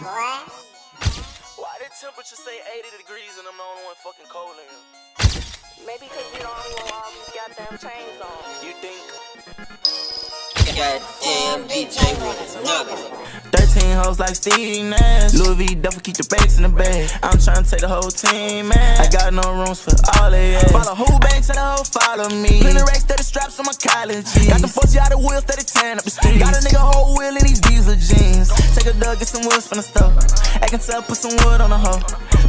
boy. Why the temperature say 80 degrees and I'm the only one fucking cold in here? Maybe because you the only one with all these goddamn chains on. You think? Goddamn BJ with a nugget. 13 hoes like Steve Nash. Louis V duffel keep the bags in the bag. I'm trying to take the whole team, man. I got no rooms for all of it. Follow who banks to the hoe, follow me. Plenty racks, steady straps college. Got the Forgiato wheels, steady tearing up the street. Got a nigga whole wheel in these diesel jeans. Take a dug, get some woods from the stove. I can tell, put some wood on the hoe.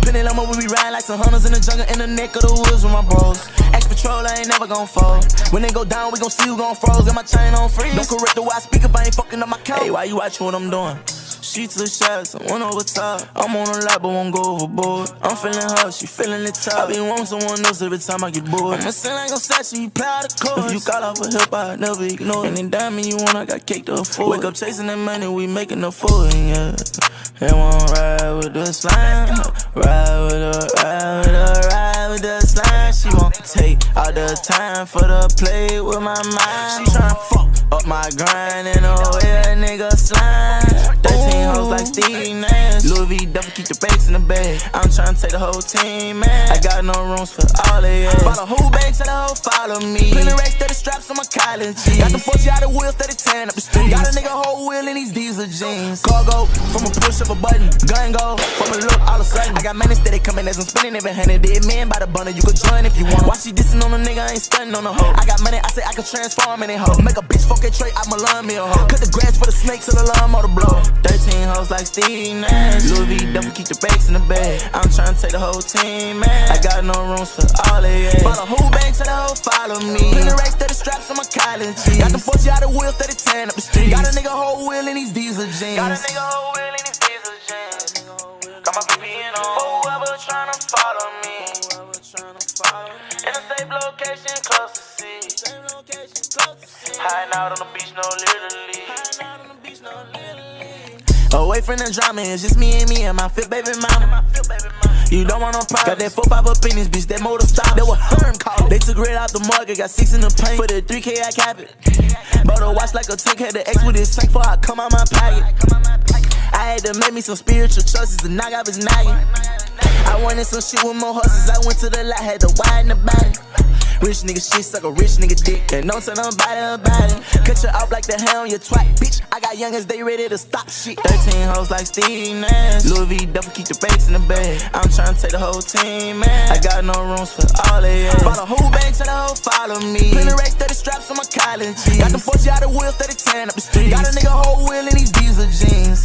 Plenty limo, we be riding like some hunters in the jungle in the neck of the woods with my bros. Ex patrol, I ain't never gon' fold. When they go down, we gon' see who gon' froze. Got my chain on freeze. Don't correct the way I speak if I ain't fucking up my count. Hey, why you watching what I'm doing? She took shots, I went over top. I'm on a lot, but won't go overboard. I'm feeling her, she feeling the top. I be wanting someone else every time I get bored. I'm saying like I'm satchel, you play the course. If you call off a help, I never ignore. Any diamond you want, I got cake to afford. Wake up chasing that money, we making a fool, yeah. They won't ride with the slime, ride with the, ride with the, ride with the slime. She won't take all the time for the play with my mind. She tryna fuck up my grind and oh yeah, nigga Nash. V duffel keep the bags in the bag. I'm tryna take the whole team, man. I got no rooms for all of it. Follow who banks to the hoe, follow me. Plenty racks, steady straps on my college. Got the Forgiato wheels, steady tearing up the street. Got a nigga whole wheel in these diesel jeans. Cargo from a push of a button. Gun go from a look all of a sudden. I got money steady coming as I'm spinning every hundred. Dead man by the bundle, you could join if you want. Why she dissing on a nigga, I ain't stunting on a hoe. I got money, I say I could transform in a hoe. Make a bitch fuck a trait, I'm a lime me a hoe. Cut the grass for the snakes till the or the blow. 13 like Steve Nash. Louis V duffel keep the bags in the bag. I'm tryna take the whole team, man. I got no rooms for all of it. Follow who banks to the hoe, follow me. Plenty racks, steady straps on my college. Got the Forgiato wheels, steady tearing up the street. Got a nigga whole wheel in these diesel jeans. Got a nigga whole wheel in these diesel jeans. Got my VPN on. For whoever tryna follow me. In a safe location, close to sea. Hiding out on the beach, no literally. Away from the drama, it's just me and me and my fit baby mama. You don't want no problem. Got that 4 5 up in this bitch, that motor stop. They were herm call. They took red out the market, got six in the paint. For the 3K, I cap it. But a watch like a tank, had the X with his tank before I come out my pocket. I had to make me some spiritual choices to knock out his nagging. I wanted some shit with more hustles. I went to the lot, had to widen the body. Rich nigga shit, suck a rich nigga dick. And don't tell nobody about it. Cut you off like the hell on your twat, bitch. I got youngins, they ready to stop shit. 13 hoes like Steve Nash. Louis V duffel keep the bags in the bag. I'm tryna take the whole team, man. I got no rooms for all of it. Follow who bank to the hoe, follow me. Plenty racks, steady straps on my college. Got the Forgiato wheels, steady tearing up the street. Got a nigga whole wheel in these diesel jeans.